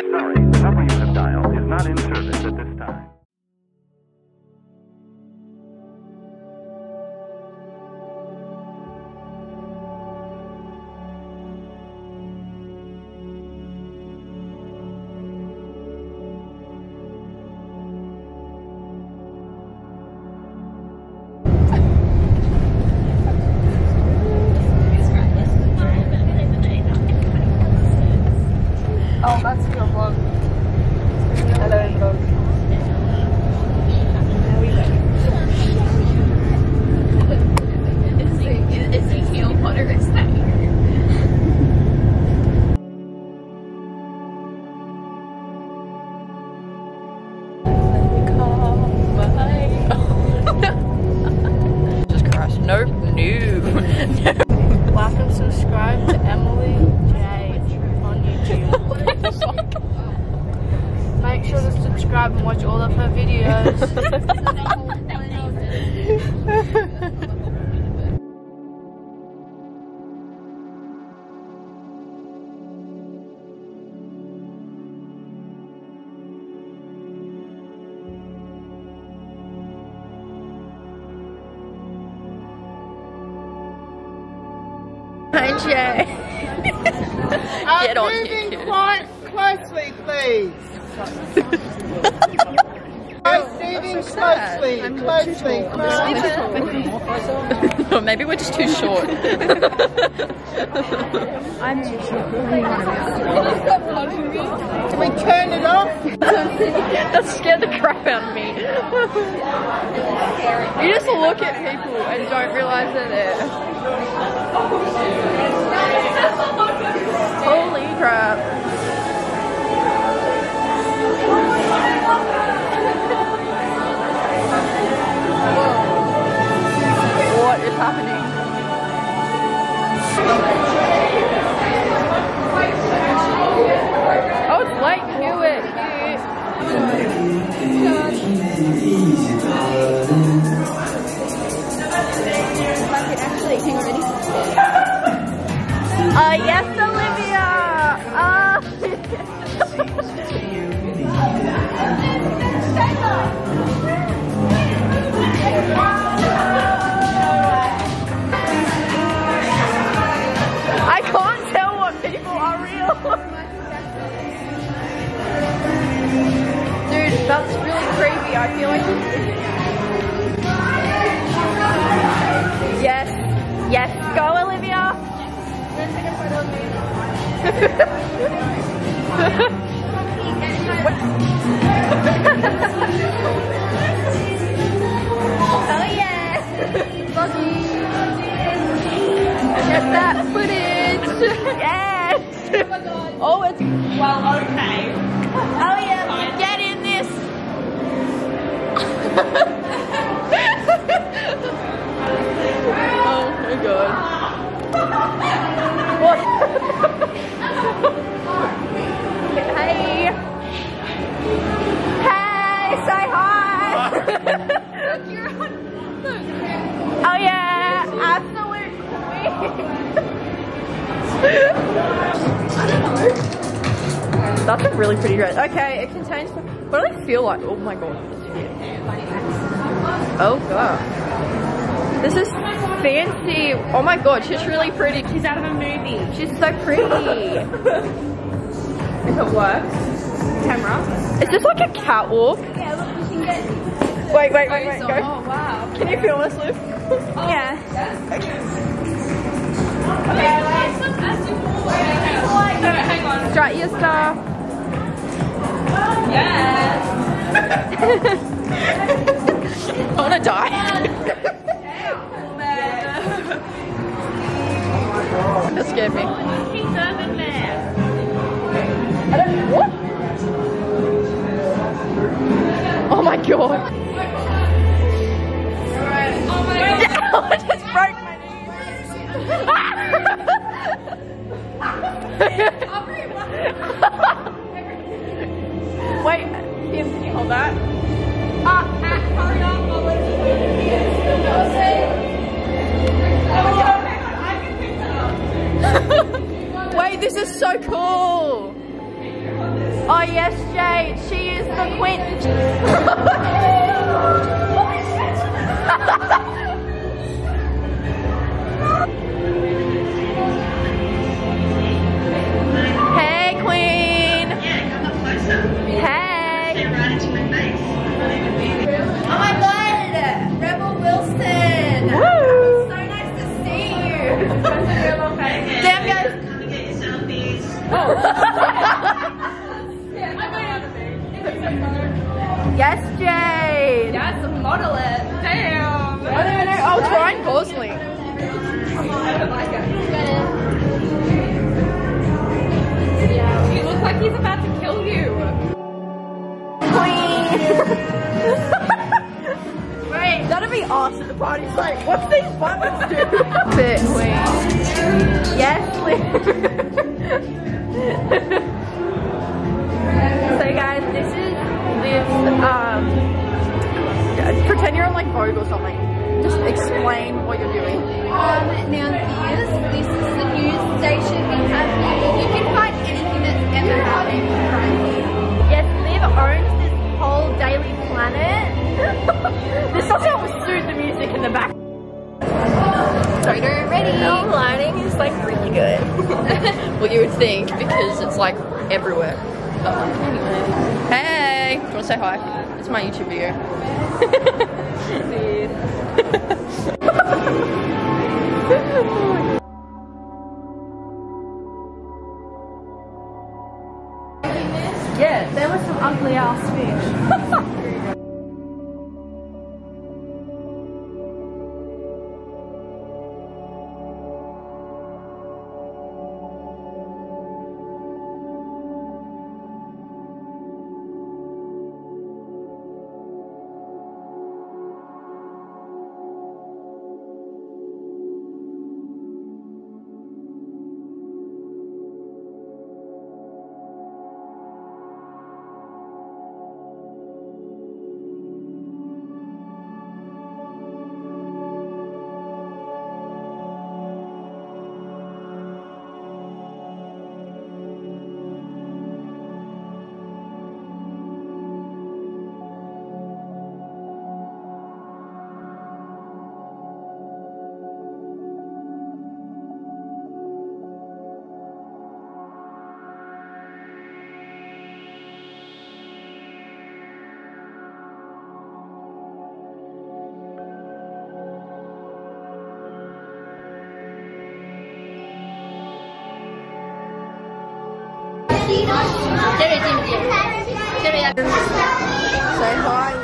Sorry, the number you Jay. Uh, Get on here, moving quite closely, please. I'm moving closely, closely, closely. or maybe we're just too short. I'm too short. Can we turn it off? that scared the crap out of me. you just look at people and don't realize they're there. よろしくお願いします。I feel like. Yes. Yes. Go, Olivia. oh. Buggy. Get that footage. yes. Oh, oh, it's well okay. Oh yeah. Oh my god. What? hey. Hey, say hi. oh yeah, absolutely. That's a really pretty dress. Okay, it contains. What do they feel like? Oh my god. Oh god. This is fancy. Oh my god, she's really pretty. She's out of a movie. She's so pretty. if it works. Camera. Is this like a catwalk? Yeah, look, you can get. Wait, wait, wait, wait, go. Oh wow. Can you feel this, Liv? Yeah. hang Strut your stuff. Yes. I wanna die. that scared me. He's urban man. I don't, what? Oh my god. Wait, Kim, can you hold that? Hurry up, I'll let you Oh, hang on, I can pick that up. Wait, this is so cool. Oh yes, Jade. She is the queen. Ryan Gosling. He looks like he's about to kill you. Wait, that'd be awesome. the party's like, what's these buttons do? Fit queen. Yes, so guys, this is Liv's, um, pretend you're on like Vogue or something. Just explain what you're doing. Um, now this, this is the news station we have here. You can find anything that's ever happened right here. Yes, Liv owns this whole Daily Planet. this does help soothe the music in the back. Photo ready. The lighting is like really good. well, you would think because it's like everywhere. But like, anyway. Hey, do you want to say hi? It's my YouTube video. yeah, there was some ugly ass fish. Say hi,